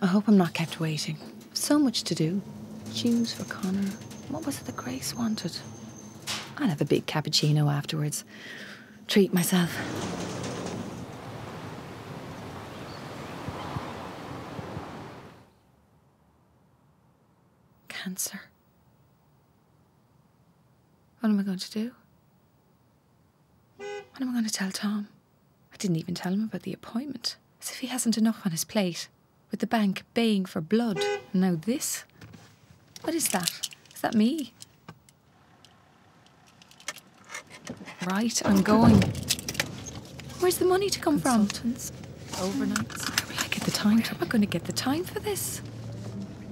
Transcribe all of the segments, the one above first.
I hope I'm not kept waiting. So much to do. Shoes for Connor. What was it that Grace wanted? I'll have a big cappuccino afterwards. Treat myself. Cancer. What am I going to do? What am I going to tell Tom? I didn't even tell him about the appointment. As if he hasn't enough on his plate. With the bank baying for blood. Now this? What is that? Is that me? Right, I'm going. Where's the money to come from? Overnights. Where will I get the time? Where am I going to get the time for this?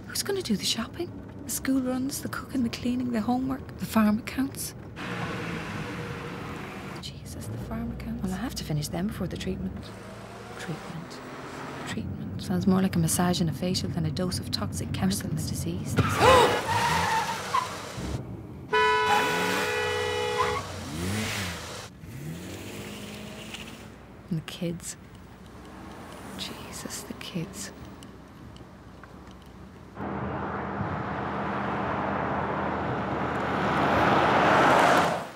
Who's going to do the shopping? The school runs, the cooking, the cleaning, the homework, the farm accounts. Jesus, the farm accounts. Well, I have to finish them before the treatment. Treatment. Treatment. Sounds more like a massage and a facial than a dose of toxic chemicals. in the disease. and the kids. Jesus, the kids.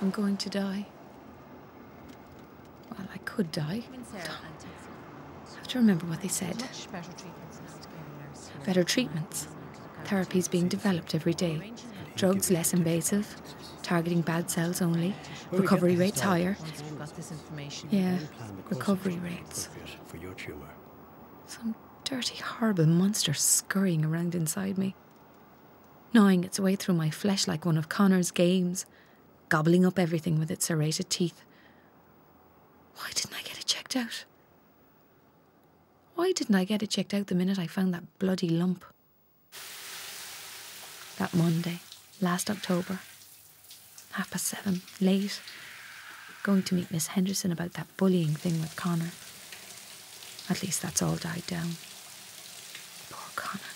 I'm going to die. Well, I could die. I have to remember what they said. Better treatments. Therapies being developed every day. Drugs less invasive. Targeting bad cells only. Recovery rates higher. Yeah, recovery rates. Some dirty, horrible monster scurrying around inside me. Gnawing its way through my flesh like one of Connor's games. Gobbling up everything with its serrated teeth. Why didn't I get it checked out? Why didn't I get it checked out the minute I found that bloody lump? That Monday, last October. Half past seven, late. Going to meet Miss Henderson about that bullying thing with Connor. At least that's all died down. Poor Connor.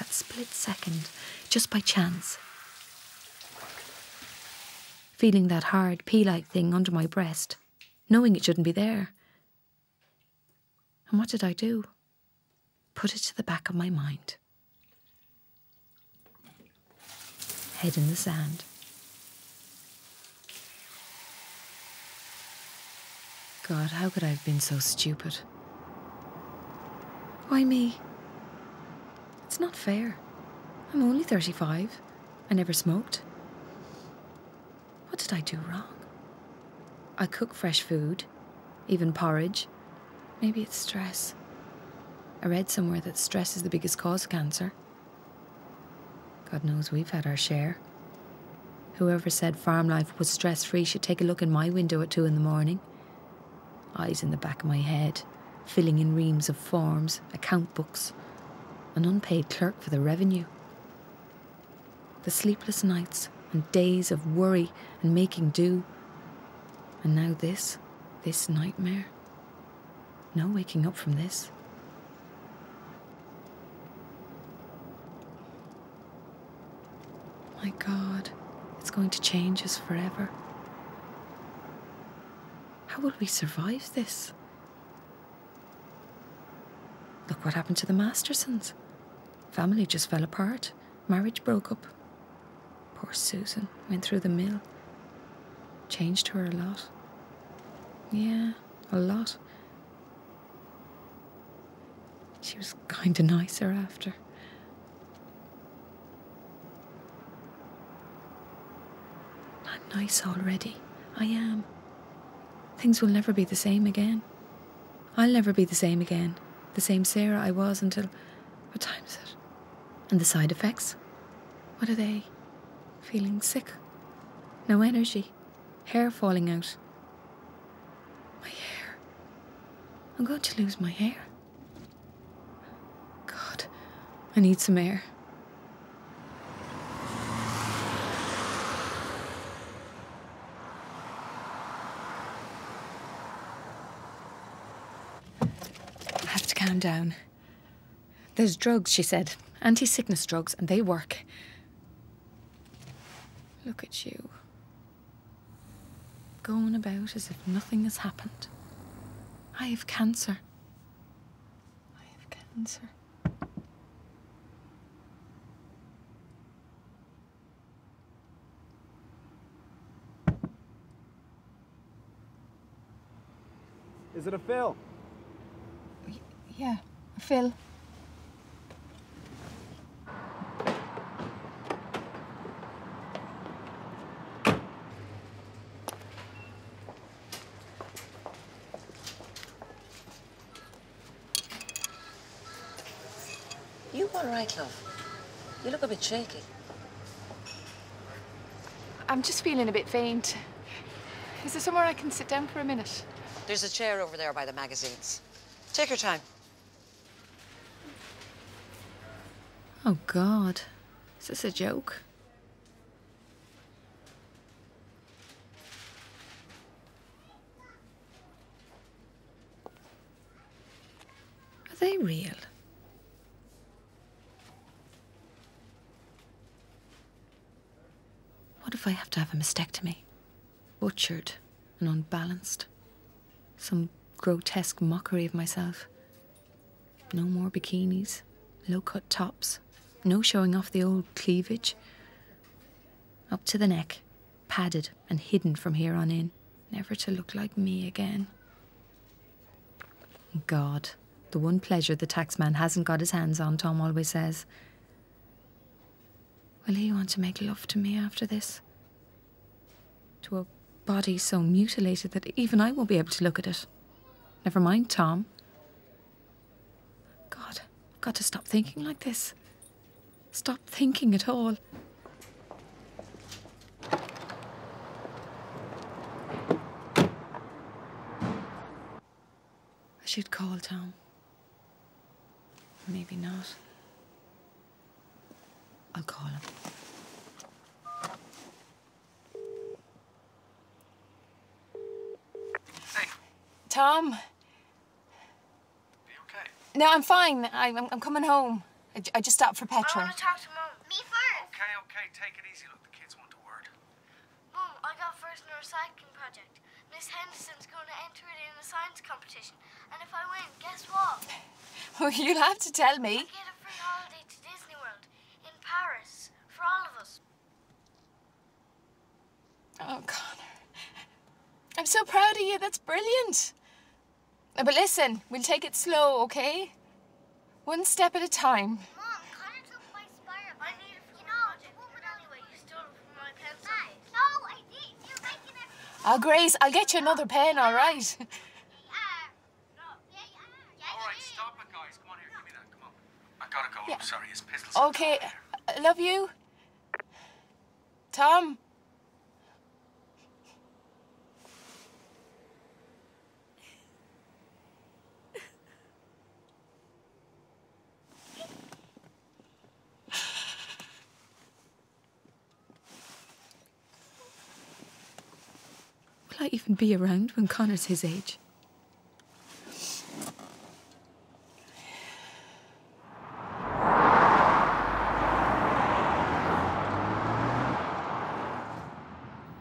That split second, just by chance. Feeling that hard, pea like thing under my breast, knowing it shouldn't be there. And what did I do? Put it to the back of my mind. Head in the sand. God, how could I have been so stupid? Why me? It's not fair. I'm only 35. I never smoked. What did I do wrong? I cook fresh food, even porridge. Maybe it's stress. I read somewhere that stress is the biggest cause of cancer. God knows we've had our share. Whoever said farm life was stress free should take a look in my window at two in the morning. Eyes in the back of my head, filling in reams of forms, account books, an unpaid clerk for the revenue. The sleepless nights and days of worry and making do. And now this, this nightmare. No waking up from this. My God, it's going to change us forever. How will we survive this? Look what happened to the Mastersons. Family just fell apart. Marriage broke up. Poor Susan went through the mill. Changed her a lot. Yeah, a lot. She was kind of nicer after. I'm nice already. I am. Things will never be the same again. I'll never be the same again. The same Sarah I was until. What time is it? And the side effects? What are they? Feeling sick? No energy? Hair falling out? My hair. I'm going to lose my hair. God, I need some air. I have to calm down. There's drugs, she said. Anti sickness drugs, and they work. Look at you. Going about as if nothing has happened. I have cancer. I have answer. Is it a Phil? Yeah, a Phil. You all right, love? You look a bit shaky. I'm just feeling a bit faint. Is there somewhere I can sit down for a minute? There's a chair over there by the magazines. Take your time. Oh, God. Is this a joke? Are they real? What if I have to have a mastectomy? Butchered and unbalanced. Some grotesque mockery of myself. No more bikinis, low cut tops, no showing off the old cleavage. Up to the neck, padded and hidden from here on in, never to look like me again. God, the one pleasure the taxman hasn't got his hands on, Tom always says. Will he want to make love to me after this? To a body so mutilated that even I won't be able to look at it. Never mind Tom. God, I've got to stop thinking like this. Stop thinking at all. I should call Tom. Maybe not. I'll call him. Tom? are you okay? No, I'm fine. I'm, I'm, I'm coming home. I just stopped for petrol. I want to talk to Mum. Me first. Okay, okay, take it easy. Look, the kids want a word. Mum, I got first in a recycling project. Miss Henderson's going to enter it in a science competition. And if I win, guess what? Well, you'll have to tell me. I get a free holiday to Disney World in Paris for all of us. Oh, Connor. I'm so proud of you. That's brilliant. But listen, we'll take it slow, okay? One step at a time. Mom, Connor took my spiral. I need it for you know, project. But anyway, you stole it from my pencil. No, I did. You're making it. Oh, Grace, I'll get you another pen, all right? All right, stop it, guys. Come on here, give me that. Come on. I gotta go. Yeah. I'm sorry, his pistols. Okay, I love you. Tom? Will I even be around when Connor's his age?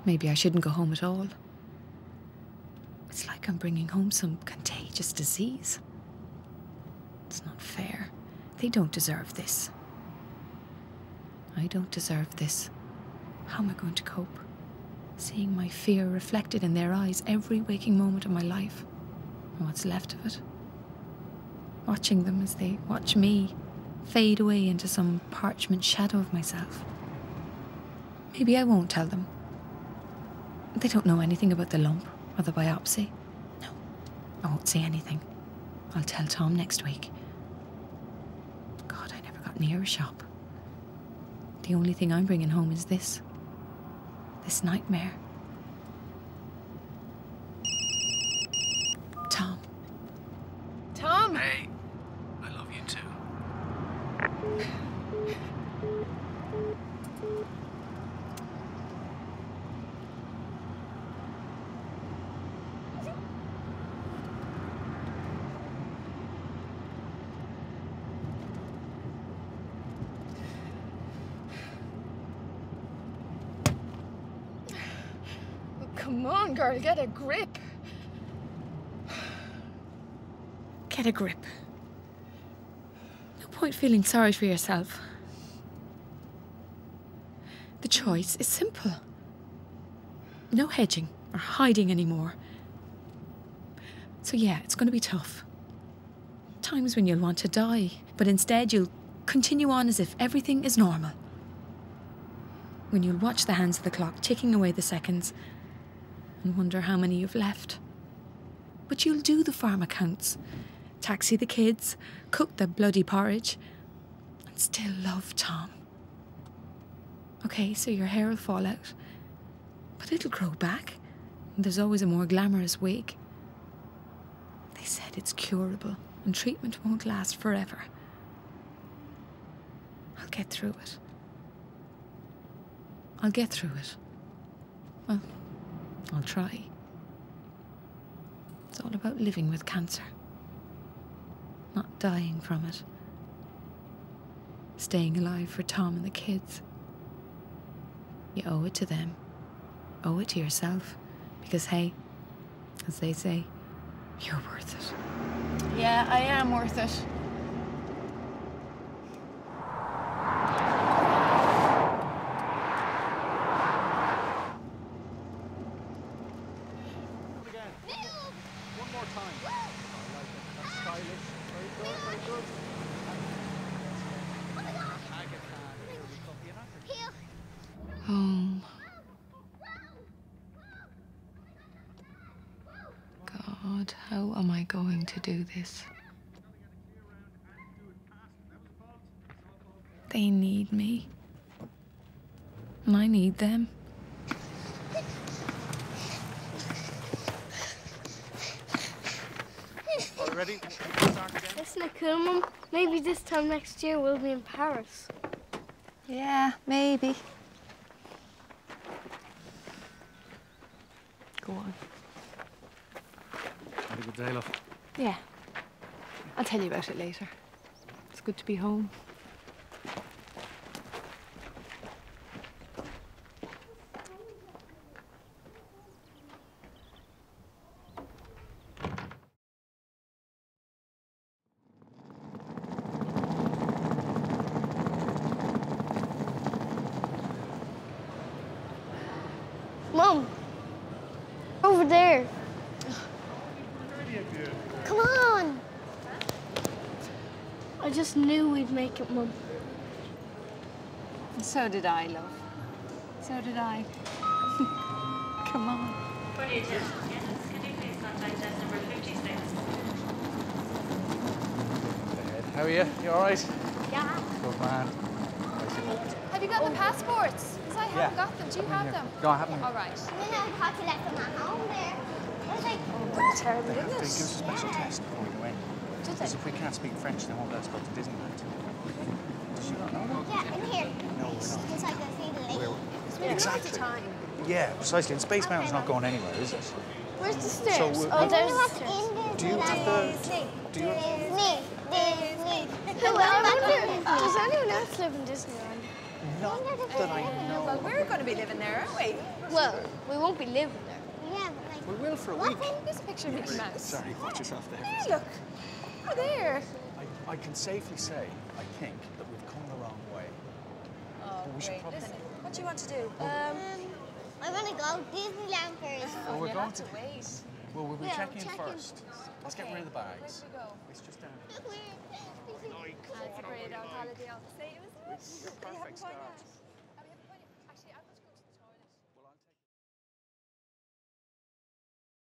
Maybe I shouldn't go home at all. It's like I'm bringing home some contagious disease. It's not fair. They don't deserve this. I don't deserve this. How am I going to cope? Seeing my fear reflected in their eyes every waking moment of my life, and what's left of it. Watching them as they watch me fade away into some parchment shadow of myself. Maybe I won't tell them. They don't know anything about the lump or the biopsy. No, I won't say anything. I'll tell Tom next week. God, I never got near a shop. The only thing I'm bringing home is this this nightmare. Tom, Tom? Hey, I love you too. Come on, girl, get a grip. get a grip. No point feeling sorry for yourself. The choice is simple no hedging or hiding anymore. So, yeah, it's going to be tough. Times when you'll want to die, but instead you'll continue on as if everything is normal. When you'll watch the hands of the clock ticking away the seconds and wonder how many you've left. But you'll do the farm accounts, taxi the kids, cook the bloody porridge, and still love Tom. Okay, so your hair will fall out, but it'll grow back. There's always a more glamorous wig. They said it's curable and treatment won't last forever. I'll get through it. I'll get through it. Well, I'll try. It's all about living with cancer, not dying from it. Staying alive for Tom and the kids. You owe it to them. Owe it to yourself. Because, hey, as they say, you're worth it. Yeah, I am worth it. One more time. I like it. That's stylish. Very good, very good. Tag it, man. Here we come. You're not- Home. God, how am I going to do this? They need me. And I need them. All right, ready? Start again. Isn't it cool, Mum? Maybe this time next year we'll be in Paris. Yeah, maybe. Go on. Day. Yeah. I'll tell you about it later. It's good to be home. Mum! Over there. Come on! I just knew we'd make it, Mum. So did I, love. So did I. Come on. For the attention, yes, could you please contact desk number 56? How are you? You all right? Yeah. Good man. Have you got the passports? Because I haven't got them. Do you have them? No, I haven't. All right. And then I had to let them at home there. I was like, That's terrible, They have to give isn't us a special test before we win. Did Because they? if we can't speak French, they won't let us go to Disneyland. Did you not know that? yeah, in here. No, we're not. It's like a feed lake. Exactly. Yeah, precisely. And Space Mountain's not going anywhere, is it? Where's the So stairs? we- oh, there's the stairs. Do you have the? Do you? Disney. Disney. Who else? Does anyone else live in Disneyland? Not that I know. Well, we're going to be living there, aren't we? Well, we won't be living there. Yeah, but We will for a What week. then? There's a picture of Mickey Mouse. Sorry, watch yourself there. Hey, look. Oh, there. I, I can safely say, I think, that we've come the wrong way. Oh, we should great. probably- Listen, what do you want to do? Um, I want to go Disneyland first. Well, we're you'll going to to. wait. Well, we'll be Yeah, checking in check in. first. Let's get rid of the bags. Where do we go? It's just down. That's a great old holiday, I'll say, isn't it? Your perfect start.